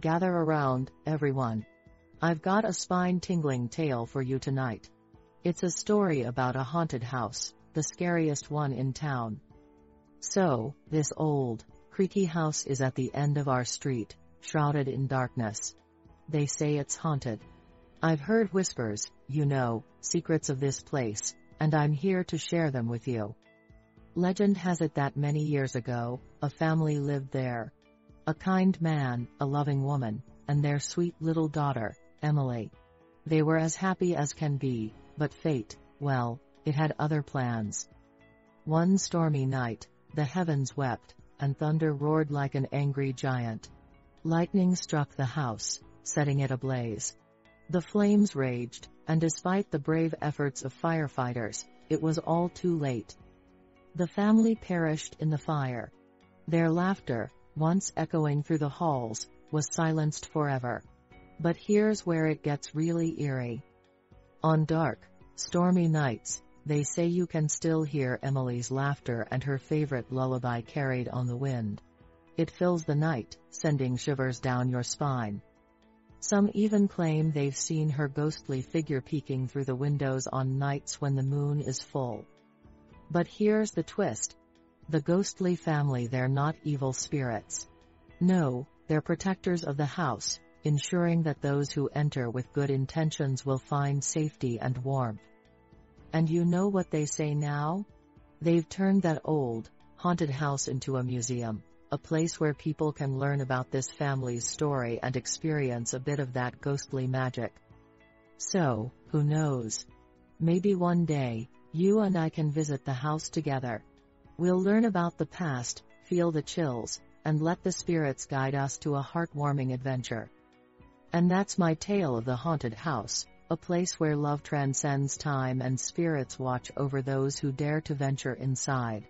Gather around, everyone. I've got a spine-tingling tale for you tonight. It's a story about a haunted house, the scariest one in town. So, this old, creaky house is at the end of our street, shrouded in darkness. They say it's haunted. I've heard whispers, you know, secrets of this place, and I'm here to share them with you. Legend has it that many years ago, a family lived there. A kind man, a loving woman, and their sweet little daughter, Emily. They were as happy as can be, but fate, well, it had other plans. One stormy night, the heavens wept, and thunder roared like an angry giant. Lightning struck the house, setting it ablaze. The flames raged, and despite the brave efforts of firefighters, it was all too late. The family perished in the fire. Their laughter, once echoing through the halls, was silenced forever. But here's where it gets really eerie. On dark, stormy nights, they say you can still hear Emily's laughter and her favorite lullaby carried on the wind. It fills the night, sending shivers down your spine. Some even claim they've seen her ghostly figure peeking through the windows on nights when the moon is full. But here's the twist. The ghostly family they're not evil spirits. No, they're protectors of the house, ensuring that those who enter with good intentions will find safety and warmth. And you know what they say now? They've turned that old, haunted house into a museum a place where people can learn about this family's story and experience a bit of that ghostly magic. So, who knows? Maybe one day, you and I can visit the house together. We'll learn about the past, feel the chills, and let the spirits guide us to a heartwarming adventure. And that's my tale of the haunted house, a place where love transcends time and spirits watch over those who dare to venture inside.